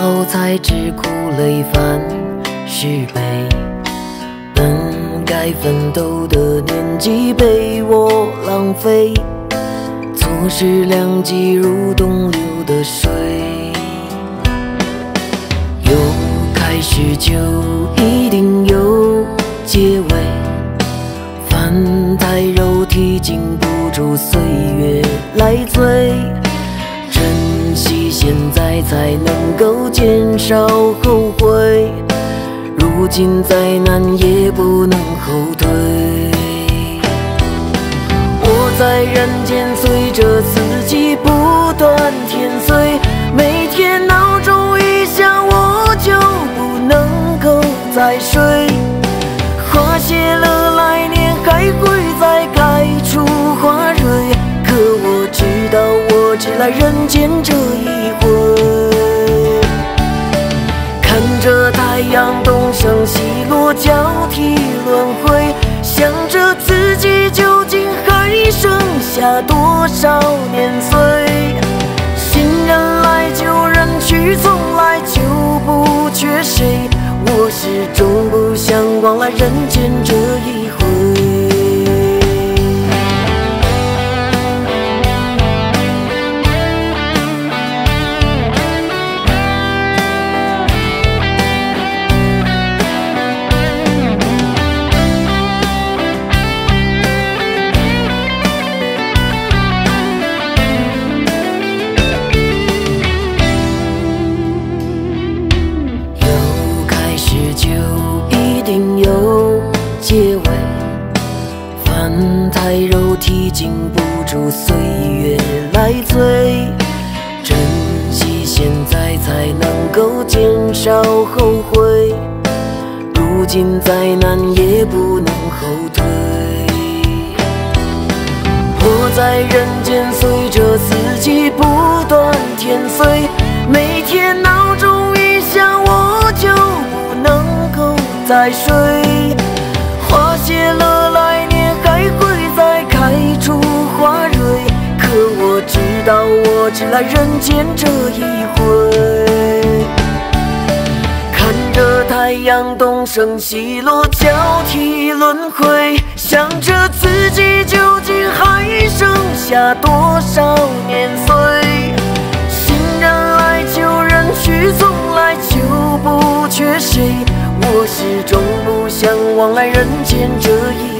后才知苦累烦是悲，本该奋斗的年纪被我浪费，错失良机如东流的水。有开始就一定有结尾，凡胎肉体经不住岁月来催。现在才能够减少后悔，如今再难也不能后退。我在人间随着四季不断添岁，每天闹钟一响我就不能够再睡。花谢了来年还会再开出花蕊，可我知道我只来人轮回，想着自己究竟还剩下多少年岁。新人来旧人去，从来就不缺谁。我始终不想枉来人间这一回。饭太肉体经不住岁月来催，珍惜现在才能够减少后悔，如今再难也不能后退。活在人间，随着四季不断天岁，每天闹钟一响我就不能够再睡。我知道，我只来人间这一回。看着太阳东升西落，交替轮回，想着自己究竟还剩下多少年岁。新人来旧人去，从来就不缺谁。我始终不想往来人间这一。